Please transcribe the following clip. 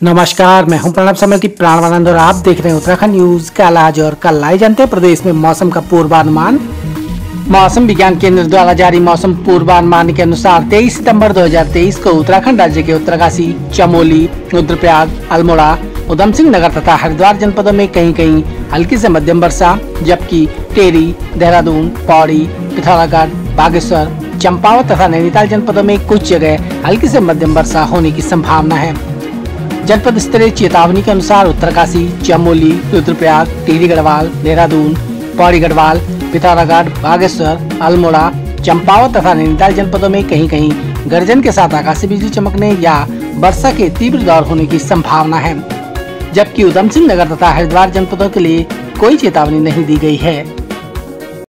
नमस्कार, मैं हूँ प्रणब समल की प्राणवानंद और आप देख रहे हैं उत्तराखंड न्यूज़ कल आज और कल आए जानते हैं प्रदेश में मौसम का पूर्वानुमान। मौसम विज्ञान केंद्र द्वारा जारी मौसम पूर्वानुमान के अनुसार 23 सितंबर 2023 को उत्तराखंड राज्य के उत्तरकाशी, चमोली, रुद्रप्रयाग, अल्मोड़ा उधम सिंह नगर तथा हरिद्वार जनपदों में कहीं कहीं हल्की से मध्यम वर्षा, जबकि टेरी देहरादून, पौड़ी, पिथौरागढ़, बागेश्वर, चंपावत तथा नैनीताल जनपदों में कुछ जगह हल्की से मध्यम वर्षा होने की संभावना है। जनपद स्तरीय चेतावनी के अनुसार उत्तरकाशी, चमोली, रुद्रप्रयाग, टिहरी गढ़वाल, देहरादून, पौड़ी गढ़वाल, पिथौरागढ़, बागेश्वर, अल्मोड़ा, चंपावत तथा नैनीताल जनपदों में कहीं कहीं गर्जन के साथ आकाशीय बिजली चमकने या वर्षा के तीव्र दौर होने की संभावना है। जबकि उधम सिंह नगर तथा हरिद्वार जनपदों के लिए कोई चेतावनी नहीं दी गई है।